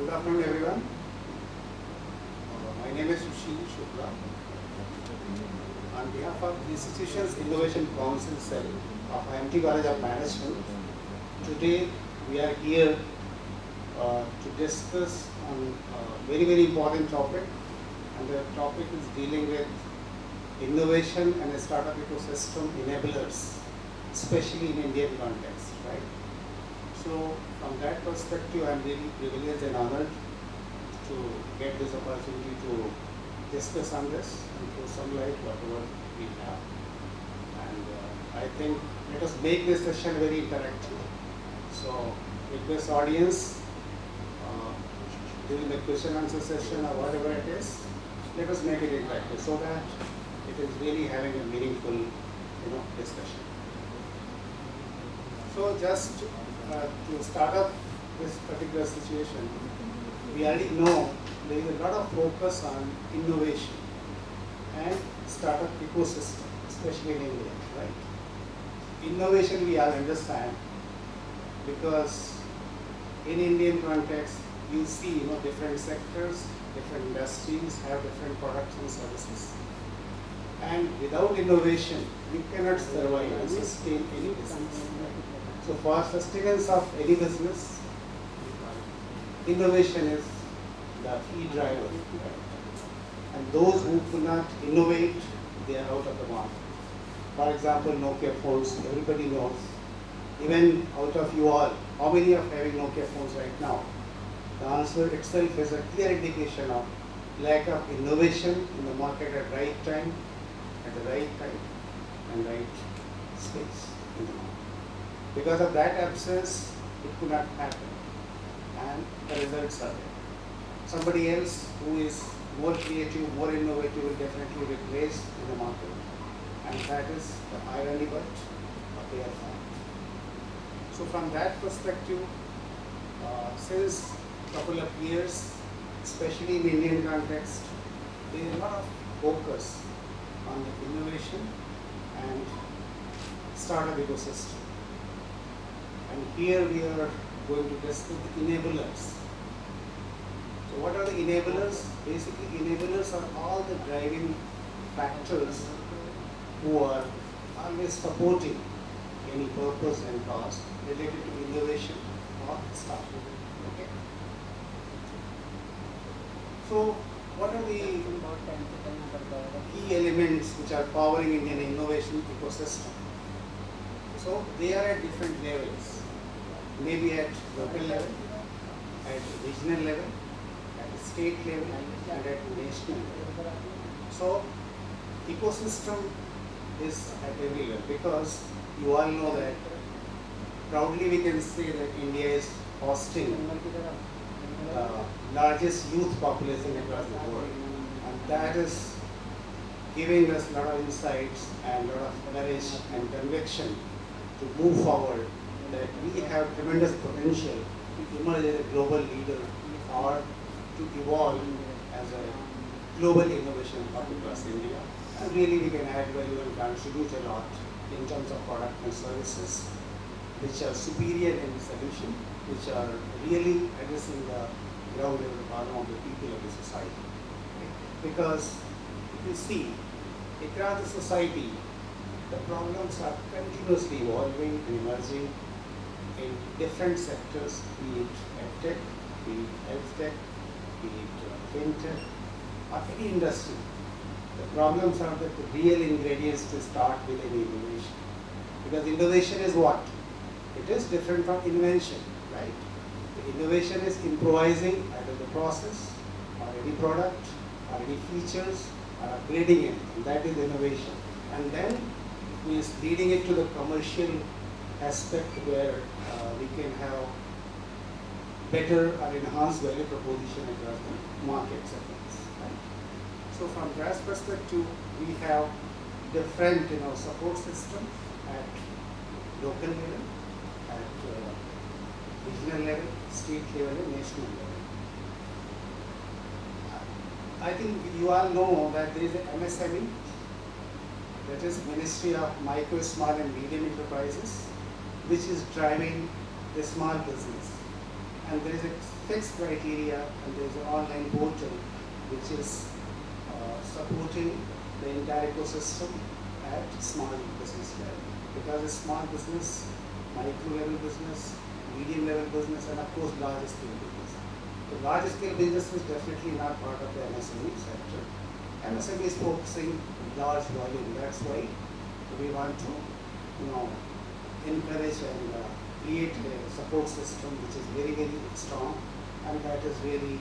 good afternoon, everyone. Uh, my name is Sushil Shukla. On behalf of the Institutions Innovation Council Cell of IIMT College of Management, today we are here uh, to discuss on a very, very important topic. And the topic is dealing with innovation and startup ecosystem enablers, especially in Indian context, right? So from that perspective, I'm really privileged and honored to get this opportunity to discuss on this and throw some light whatever we have. And uh, I think let us make this session very interactive. So with this audience, uh, during the question answer session or whatever it is, let us make it interactive so that it is really having a meaningful, you know, discussion. So just uh, to start up this particular situation, we already know there is a lot of focus on innovation and startup ecosystem, especially in India, right? Innovation we all understand because in Indian context, you see, you know, different sectors, different industries have different products and services. And without innovation, you cannot survive and sustain any business. So for sustenance of any business, innovation is the key driver. And those who could not innovate, they are out of the market. For example, Nokia phones, everybody knows. Even out of you all, how many are having Nokia phones right now? The answer itself is a clear indication of lack of innovation in the market at right time, at the right time, and right space in the market. Because of that absence, it could not happen. And the results are there. Somebody else who is more creative, more innovative will definitely replace in the market. And that is the irony but a bare fact. So from that perspective, uh, since couple of years, especially in Indian context, there is a lot of focus on the innovation and startup ecosystem. And here we are going to discuss the enablers. So what are the enablers? Basically, enablers are all the driving factors who are always supporting any purpose and cause related to innovation or startup. Okay. So what are the key elements which are powering Indian innovation ecosystem? So they are at different levels, maybe at local level, at regional level, at state level, and at national level. So ecosystem is at every level because you all know that proudly we can say that India is hosting uh, largest youth population across the world. And that is giving us a lot of insights and a lot of courage and conviction to move forward that we have tremendous potential to emerge as a global leader or to evolve as a global innovation hub across India. And really we can add value and contribute a lot in terms of product and services which are superior in solution, which are really addressing the ground level problem of the people of the society. Because if you see, across the society, the problems are continuously evolving and emerging in different sectors, be it edtech, be it health tech, be it uh, fintech, or any industry. The problems are that the real ingredients to start with any innovation. Because innovation is what? It is different from invention, right? The innovation is improvising either the process or any product or any features or upgrading it. And that is innovation. And then it is leading it to the commercial aspect where uh, we can have better or enhanced value proposition across the market segments. Right? So from that perspective, we have different you know, support system at local level, at uh, regional level, state level, and national level. I think you all know that there is a MSME, that is Ministry of Micro, Small and Medium Enterprises, which is driving the small business. and there is a fixed criteria and there is an online portal which is uh, supporting the entire ecosystem at small business level. Because a small business, micro level business, medium level business, and of course large scale business. The large scale business is definitely not part of the MSME sector. MSME is focusing large volume. That's why we want to, you know, encourage and uh, create a support system which is very, very strong and that is really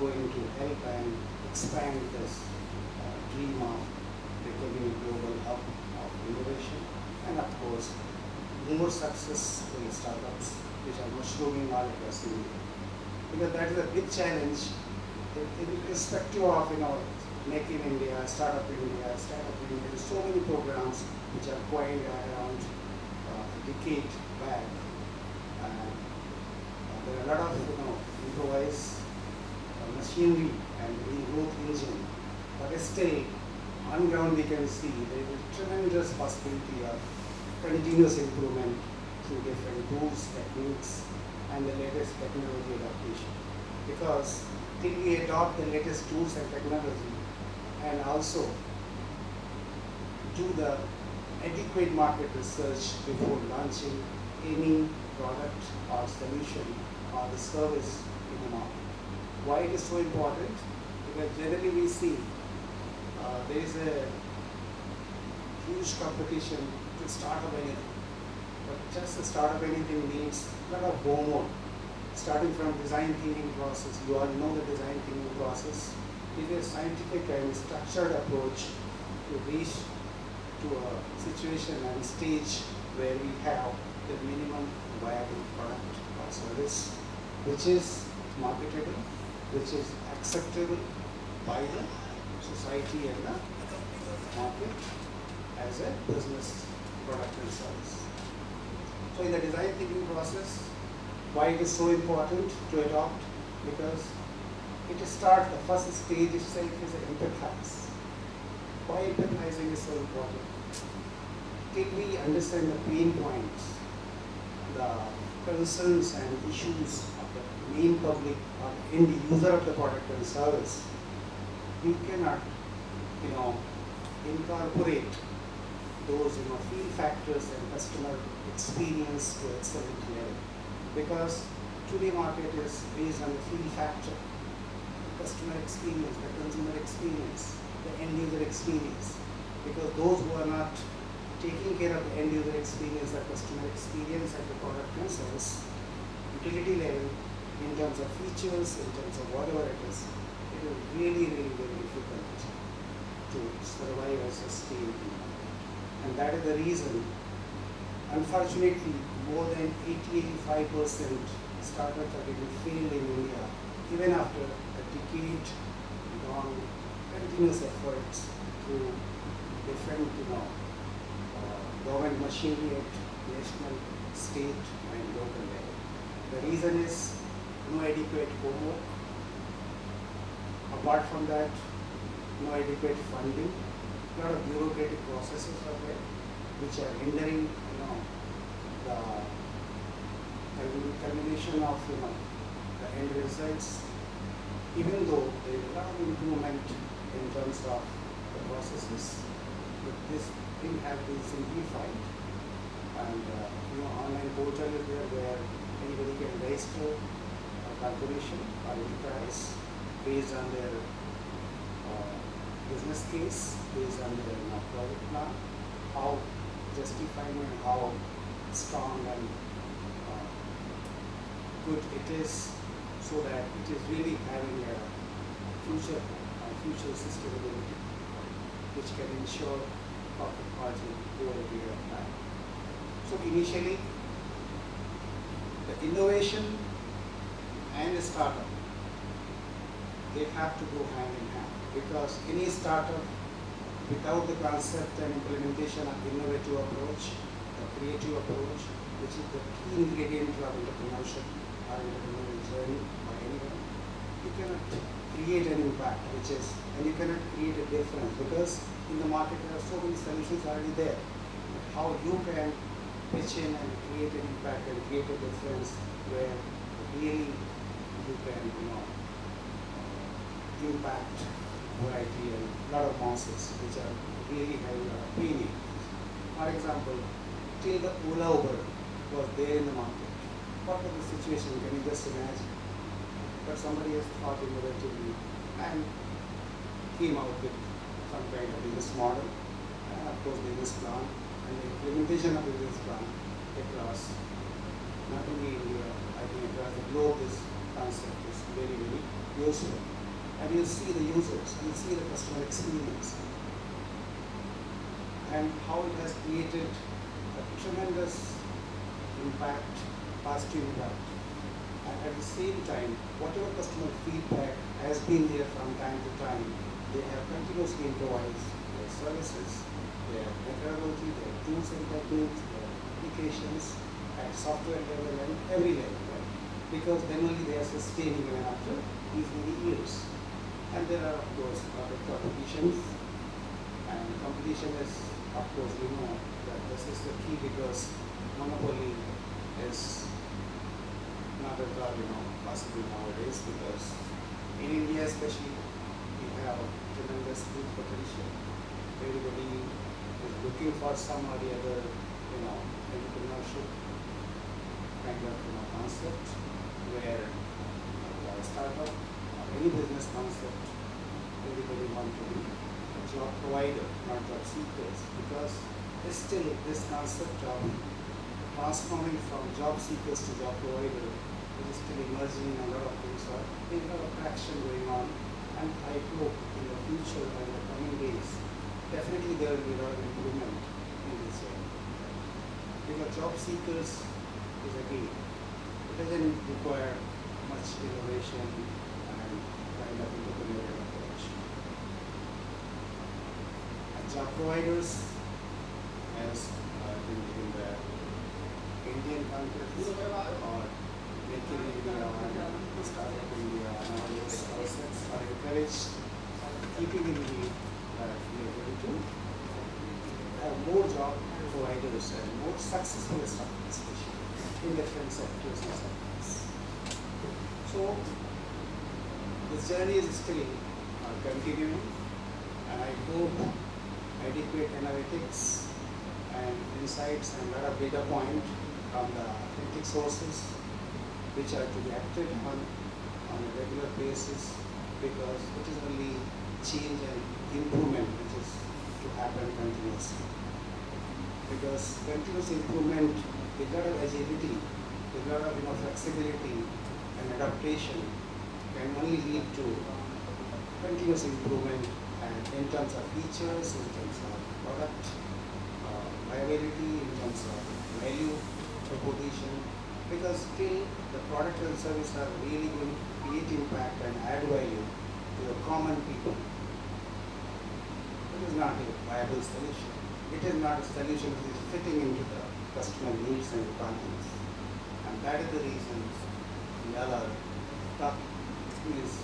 going to help and expand this uh, dream of becoming a global hub of innovation and of course more successful startups which are mushrooming all across India. Because that is a big challenge irrespective of you know Make in India, Startup India, Startup India, so many programs which are coined around uh, a decade back. A lot of you know improvised uh, machinery and growth engine, but still on ground we can see there is a tremendous possibility of continuous improvement through different tools, techniques, and the latest technology adaptation. Because till we adopt the latest tools and technology, and also do the adequate market research before launching any product or solution or the service in the market. Why it is so important? Because generally we see uh, there is a huge competition to start up anything. But just to start up anything needs a lot of homework. Starting from design thinking process, you all know the design thinking process is a scientific and structured approach to reach to a situation and stage where we have the minimum viable product or service which is marketable, which is acceptable by the society and the market as a business product and service. So in the design thinking process, why it is so important to adopt? Because it starts, the first stage itself is empathize. Why empathizing is so important? Till we understand the pain points, the concerns and issues main public or the end user of the product and service, we cannot, you know, incorporate those, you know, feel factors and customer experience to excellent level. Because today market is based on the feel factor customer experience, the consumer experience, the end user experience. Because those who are not taking care of the end user experience, the customer experience at the product and service, utility level, in terms of features, in terms of whatever it is, it is really, really very difficult to survive or sustain. And that is the reason, unfortunately, more than 80-85% startups are getting failed in India, even after a decade long continuous efforts to different, you know, uh, government machinery at national, state, and local level. The reason is no adequate homework. Apart from that, no adequate funding. A lot of bureaucratic processes are there, which are hindering, you know, the culmination of, you know, the end results even though there is a lot of improvement in terms of the processes, but this thing has been simplified. And uh, you know, online portal is there where anybody can register corporation or enterprise based on their uh, business case, based on their know, project plan, how justifying and how strong and uh, good it is so that it is really having a future, future sustainability, which can ensure profit margin over a period of time. So initially, the innovation and the startup, they have to go hand in hand because any startup without the concept and implementation of innovative approach, the creative approach, which is the key ingredient of entrepreneurship or entrepreneurial journey, anyone, you cannot create an impact, which is, and you cannot create a difference because in the market there are so many solutions already there. How you can pitch in and create an impact and create a difference where really you can, you know, uh, impact variety and lot of masses which are really having a opinion. For example, till the Ola Uber was there in the market, what was the situation? Can you just imagine? But somebody has thought innovatively and came out with some kind of business model and of course business plan and the implementation of business plan across not only India, I think across the globe this concept is very, very useful. And you see the users, you see the customer experience and how it has created a tremendous impact, positive impact. And at the same time, whatever customer feedback has been there from time to time, they have continuously improvised their services, their methodology, their tools and techniques, their applications at software level and every level? Because then only they are sustaining even after these many years. And there are of course other competitions and competition is of course you know that this is the key because monopoly is not at all you know possible nowadays because in India especially we have tremendous youth potential. Everybody is looking for some or the other you know entrepreneurship kind of you know concept where a uh, startup or any business concept everybody want to be a job provider, not job seekers because still this concept of transforming from job seekers to job provider is still emerging a lot of things are a lot of traction going on and I hope in the future and the coming days definitely there will be a lot of improvement in this area. Because job seekers is again, it doesn't require much innovation and kind of entrepreneurial approach. And job providers, as I think in the Indian context or making India or startup India and all those are encouraged, keeping in view that we are going to have more job providers and more successful startups, in different sectors and sectors. So, this journey is still uh, continuing, and I hope adequate analytics and insights and lot of data point from the authentic sources which are to be acted on on a regular basis because it is only change and improvement which is to happen continuously. Because continuous improvement with a lot of agility, with a lot of you know, flexibility and adaptation can only lead to continuous improvement and in terms of features, in terms of product uh, viability, in terms of value proposition, because still the product and service are really going to create impact and add value to the common people. It is not a viable solution. It is not a solution which is fitting into the customer needs and requirements. And that is the reason we all are top is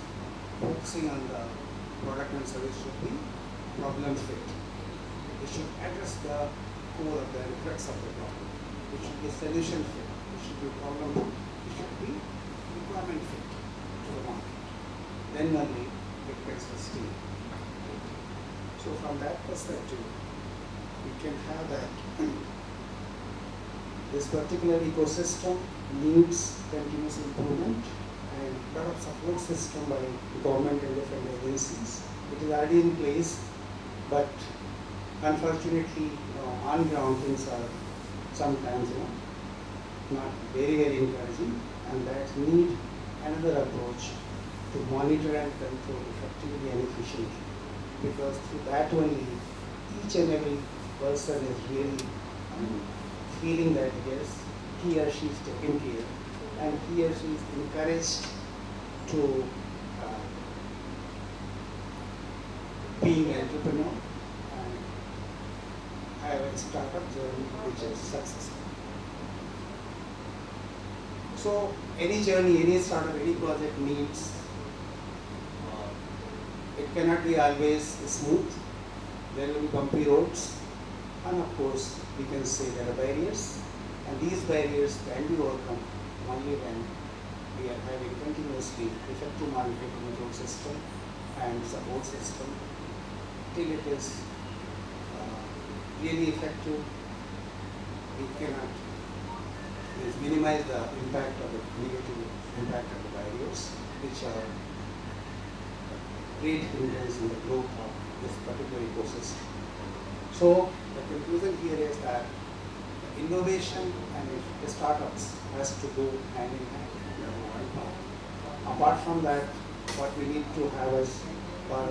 focusing on the product and service should be problem fit. It should address the core of the crux of the problem. It should be solution fit. It should be problem fit. It should be requirement fit to the market. Then only it gets sustained. So from that perspective, we can have that this particular ecosystem needs continuous improvement and lot of support system by government and different agencies. It is already in place, but unfortunately, you on ground things are sometimes you know not very very encouraging, and that need another approach to monitor and control effectively and efficiently. Because through that only, each and every person is really um, feeling that yes, he or she is taken care and he or she is encouraged to uh, being an entrepreneur and have a startup journey which is successful. So any journey, any startup, any project needs, uh, it cannot be always smooth. There will be bumpy roads and of course we can say there are barriers and these barriers can be overcome only when we are having continuously effective monetary control system and support system till it is uh, really effective, we cannot minimize the impact of the negative impact of the barriers, which are great hindrance in the growth of this particular ecosystem. So the conclusion here is that innovation and the startups has to go hand in hand. Apart from that, what we need to have is for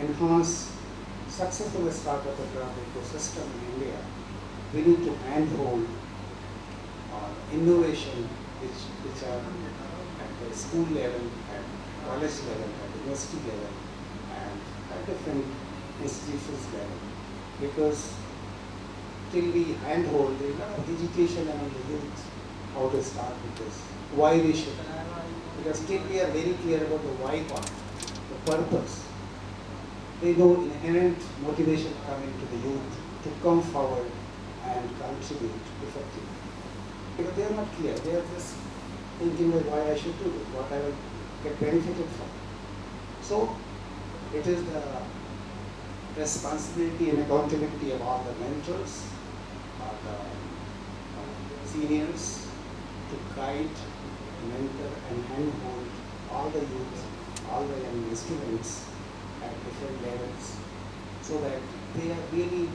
enhance successful startup ecosystem in India, we need to handhold uh, innovation which, which are at the school level, at college level, at university level, and at different institutions level. Because till we handhold, lot of education among the youth how to start with this, why we should. Because still we are very clear about the why part, the purpose. They know inherent motivation coming to the youth to come forward and contribute effectively. Because they are not clear, they are just thinking of why I should do this, what I will get benefited from. So it is the responsibility and accountability of all the mentors, or the uh, seniors to guide, mentor and handhold all the youth, all the young students at different levels so that they are really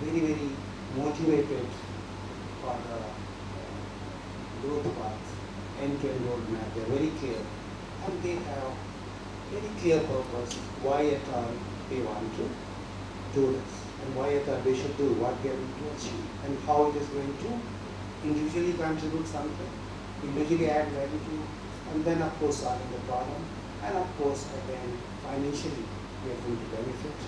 very, very motivated for the growth path, end-to-end roadmap. They are very clear and they have very clear purpose why at all they want to do this and why at all they should do what they are going to achieve and how it is going to individually contribute something, individually add value to, and then of course solving the problem, and of course again financially we are going to benefit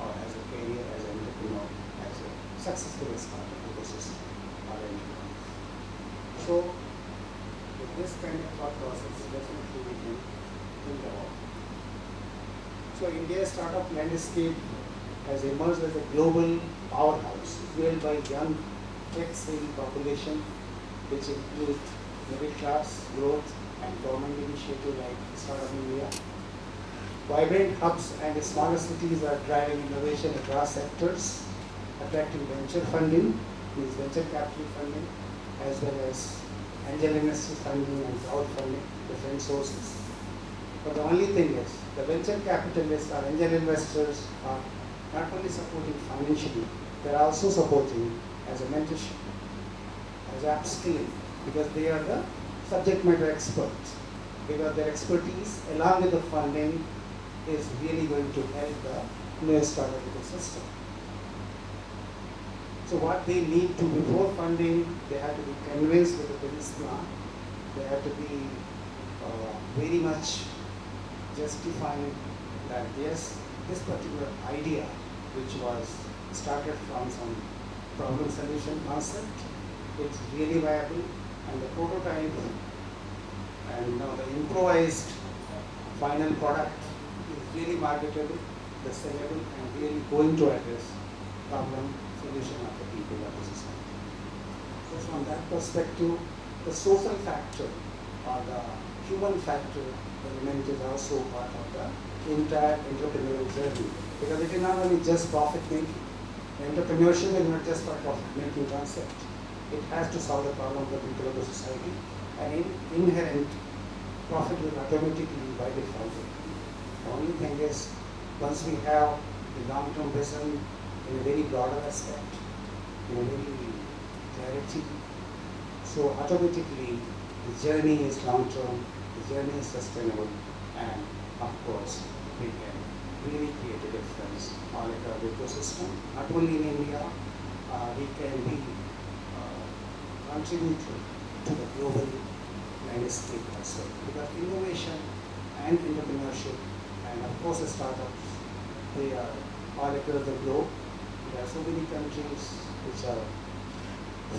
or as a career, as an entrepreneur, as a successful startup ecosystem or enterprise. So with this kind of thought process, definitely we can think about. So India's startup landscape has emerged as a global powerhouse fueled by young tech-savvy population which include middle class growth and government initiative like Startup India. Vibrant hubs and smaller cities are driving innovation across sectors, attracting venture funding, means venture capital funding, as well as angel investor funding and crowdfunding, different sources. But the only thing is, the venture capitalists or angel investors are not only supporting financially, they are also supporting as a mentorship, as upskilling, because they are the subject matter experts. Because their expertise, along with the funding, is really going to help the new startup ecosystem. So what they need to, before funding, they have to be convinced with the business plan. They have to be uh, very much justifying that yes, this particular idea, which was started from some problem solution concept, it's really viable, and the prototype and now the improvised final product is really marketable, the sellable, and really going to address problem solution of the people of the society. So from that perspective, the social factor or the human factor element is also part of the entire entrepreneurial journey because it is not only just profit making. Entrepreneurship is not just for profit making concept. It has to solve the problem of the people of the society and in, inherent profit will automatically by default. The only thing is once we have the long-term vision in a very broader aspect, in a very clarity. So automatically the journey is long-term, the journey is sustainable, and of course we can really create a difference all across the ecosystem. Not only in India, uh, we can be uh, contributing to the global landscape well. Because innovation and entrepreneurship and of course the startups, they are all across the globe there are so many countries which are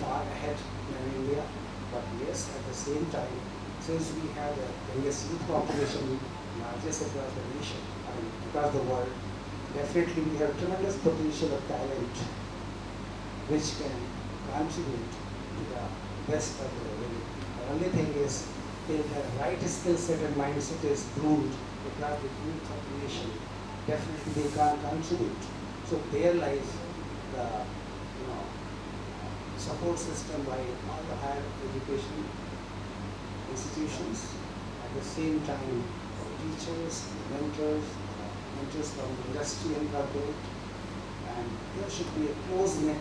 far ahead than India, but yes, at the same time, since we have the youngest youth population largest across the nation, I mean, across the world, definitely we have tremendous potential of talent which can contribute to the best of the world. The only thing is if the right skill set and mindset is groomed across the youth population, definitely they can contribute. So there lies the you know support system by all the higher education institutions. At the same time, teachers, mentors, mentors from industry and corporate, and there should be a close knit,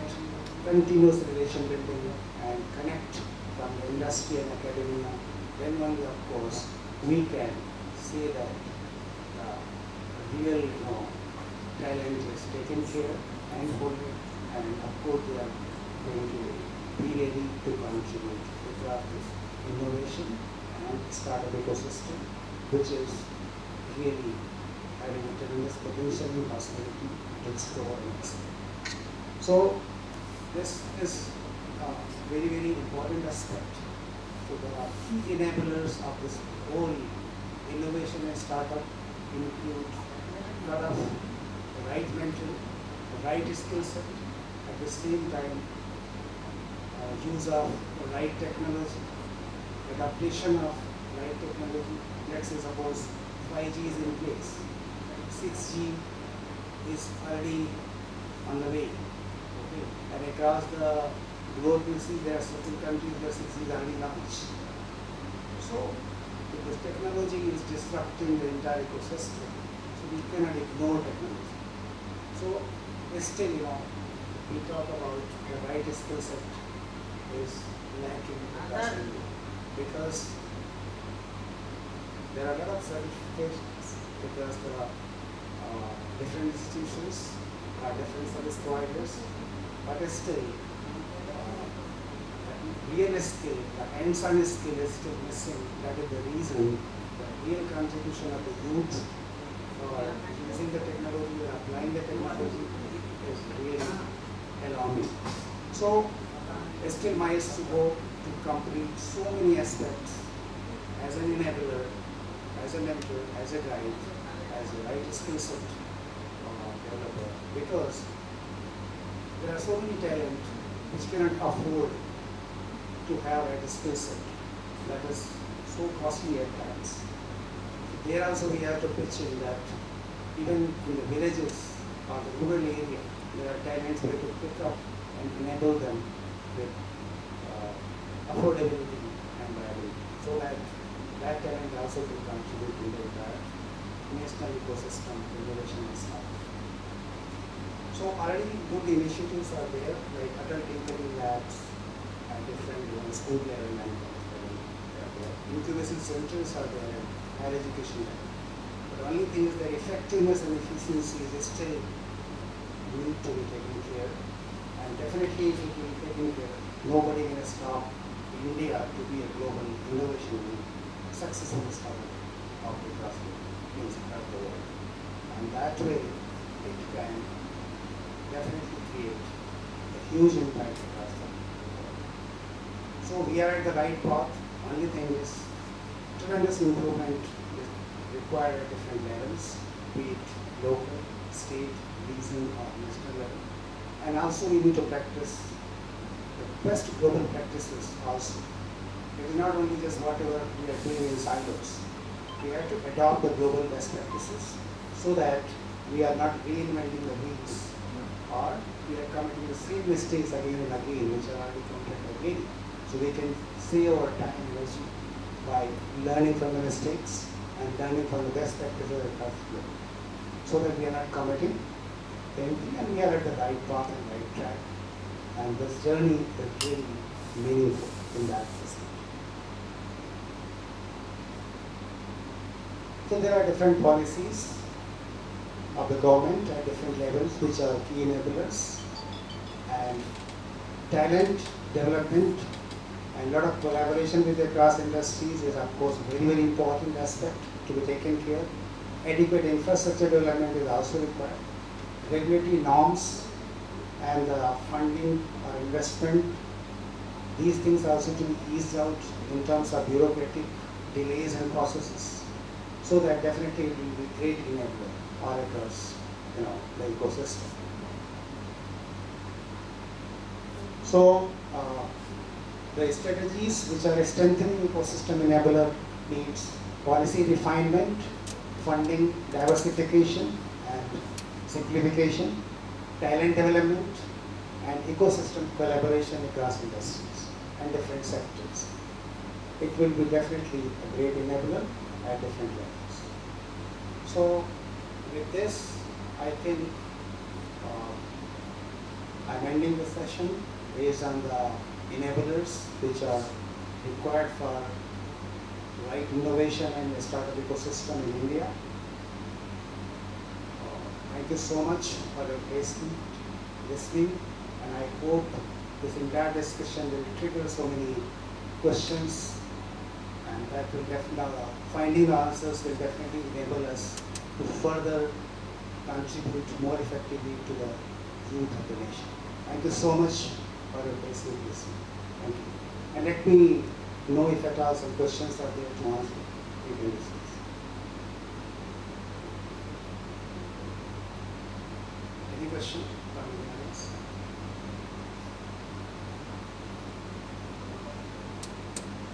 continuous relation building and connect from the industry and academia. Then only, of course, we can say that the real, you know, talent is taken care and holding, and of course they are going to be ready to contribute to this innovation and startup ecosystem, which is really having a tremendous potential and possibility to explore and explore. So this is a very, very important aspect. So the key enablers of this whole innovation and startup include a lot of the right mental, the right skill set, at the same time uh, use of the right technology, adaptation of right technology. Let's say suppose 5G is in place, 6G is already on the way. Okay. And across the globe you see there are certain countries where 6G is already launched. So because technology is disrupting the entire ecosystem, so we cannot ignore technology. So still, you know, we talk about the right skill set is lacking because there are a lot of certifications because there are uh, different institutions, are different service providers, but still, uh, real skill, the hands-on skill is still missing. That is the reason the real contribution of the youth for using the technology and applying the technology is really alarming. So, still miles to go to complete so many aspects as an enabler, as a mentor, as a guide, as a right skill set uh, developer because there are so many talent which cannot afford to have a skill set that is so costly at times. There also we have to pitch in that even in the villages or the rural area, there are talents we have to pick up and enable them with affordability and viability so that that talent also can contribute to the entire national ecosystem innovation and stuff. So already good initiatives are there like Atal Tinkering Labs and different ones, school level and. Incubation centers are there and higher education level. But only thing is that effectiveness and efficiency is still need to be taken care. And definitely if it will be taken care, nobody can stop India ah, to be a global innovation successful story of the gospel means across the world. And that way it can definitely create a huge impact across the world. So we are at the right path. Only thing is tremendous improvement is required at different levels, be it local, state, region or national level. And also we need to practice the best global practices also. It is not only just whatever we are doing in silos. We have to adopt the global best practices so that we are not reinventing the wheels or we are committing the same mistakes again and again which are already committed again. So we can save our time and energy by learning from the mistakes and learning from the best practices across the globe so that we are not committing anything and we are at the right path and right track. And this journey is really meaningful in that respect. So there are different policies of the government at different levels which are key enablers and talent development and a lot of collaboration with the cross industries is of course very very important aspect to be taken care. Adequate infrastructure development is also required. Regulatory norms and funding or investment, these things are also to be eased out in terms of bureaucratic delays and processes so that definitely it will be great enabler all across you know, the ecosystem. So, uh, the strategies which are strengthening ecosystem enabler needs policy refinement, funding diversification and simplification, talent development, and ecosystem collaboration across industries and different sectors. It will be definitely a great enabler at different levels. So with this, I think uh, I'm ending the session based on the enablers which are required for right innovation and startup ecosystem in India. Thank you so much for your listening, listening, and I hope this entire discussion will trigger so many questions, and that will definitely uh, finding answers will definitely enable us to further contribute more effectively to the youth of the nation. Thank you so much for your patient listening. Thank you. And let me know if at all some questions are there to answer. You can discuss. Any question?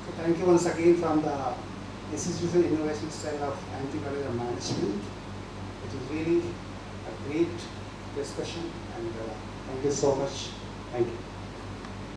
So thank you once again from the Institutional Innovation Cell of Anti-Malaria Management. It is really a great discussion and uh, thank you so much. Thank you.